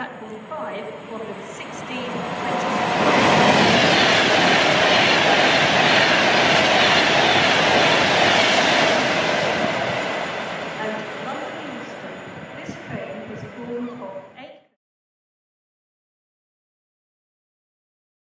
platform 5 for 16, 20.